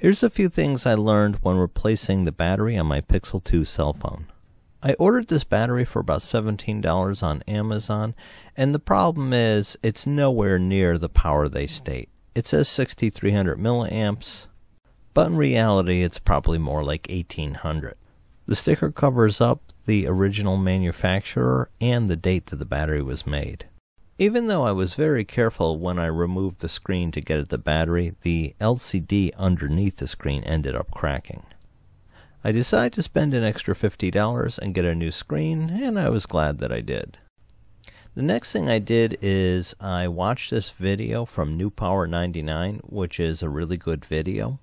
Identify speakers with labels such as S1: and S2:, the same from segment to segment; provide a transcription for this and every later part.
S1: Here's a few things I learned when replacing the battery on my Pixel 2 cell phone. I ordered this battery for about $17 on Amazon, and the problem is it's nowhere near the power they state. It says 6300 milliamps, but in reality it's probably more like 1800. The sticker covers up the original manufacturer and the date that the battery was made. Even though I was very careful when I removed the screen to get at the battery, the LCD underneath the screen ended up cracking. I decided to spend an extra $50 and get a new screen, and I was glad that I did. The next thing I did is I watched this video from New Power 99, which is a really good video.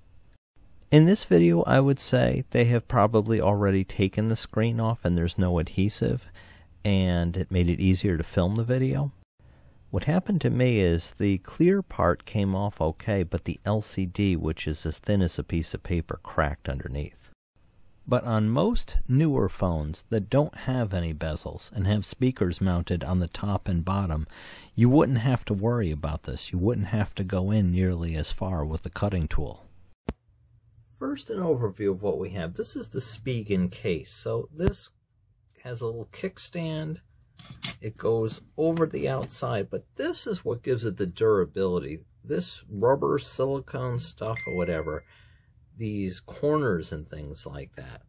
S1: In this video, I would say they have probably already taken the screen off and there's no adhesive, and it made it easier to film the video. What happened to me is the clear part came off okay, but the LCD, which is as thin as a piece of paper, cracked underneath. But on most newer phones that don't have any bezels and have speakers mounted on the top and bottom, you wouldn't have to worry about this. You wouldn't have to go in nearly as far with the cutting tool. First, an overview of what we have. This is the Spigen case. So this has a little kickstand it goes over the outside, but this is what gives it the durability. This rubber, silicone stuff or whatever, these corners and things like that.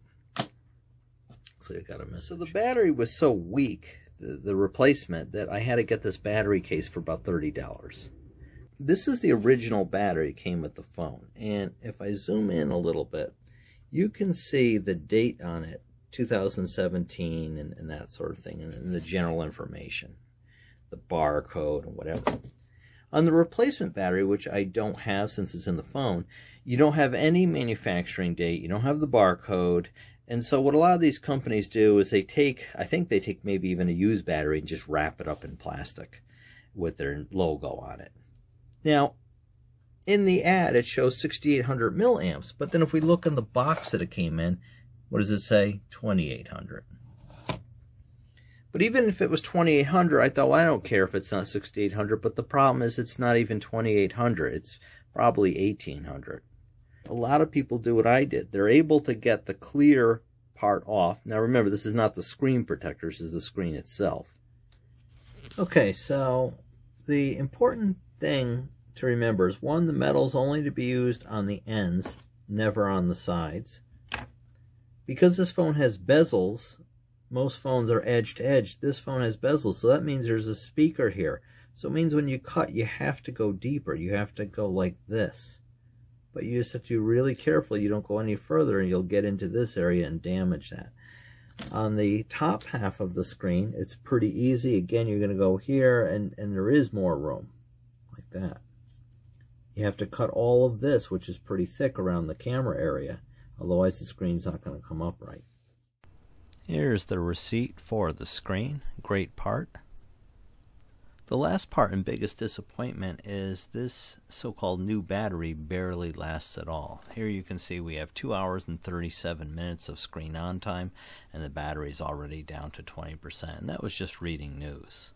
S1: So you got a message. So the battery was so weak, the, the replacement, that I had to get this battery case for about $30. This is the original battery came with the phone. And if I zoom in a little bit, you can see the date on it 2017 and, and that sort of thing, and, and the general information, the barcode and whatever. On the replacement battery, which I don't have since it's in the phone, you don't have any manufacturing date, you don't have the barcode, and so what a lot of these companies do is they take, I think they take maybe even a used battery and just wrap it up in plastic with their logo on it. Now, in the ad, it shows 6800 milliamps, but then if we look in the box that it came in, what does it say? 2800. But even if it was 2800, I thought, well, I don't care if it's not 6800, but the problem is it's not even 2800. It's probably 1800. A lot of people do what I did. They're able to get the clear part off. Now remember, this is not the screen protector, this is the screen itself. Okay, so the important thing to remember is one, the metal is only to be used on the ends, never on the sides. Because this phone has bezels, most phones are edge to edge. This phone has bezels, so that means there's a speaker here. So it means when you cut, you have to go deeper. You have to go like this. But you just have to be really careful you don't go any further and you'll get into this area and damage that. On the top half of the screen, it's pretty easy. Again, you're going to go here and, and there is more room, like that. You have to cut all of this, which is pretty thick around the camera area. Otherwise the screen's not going to come up right. Here's the receipt for the screen. Great part. The last part and biggest disappointment is this so-called new battery barely lasts at all. Here you can see we have 2 hours and 37 minutes of screen on time and the battery's already down to 20% and that was just reading news.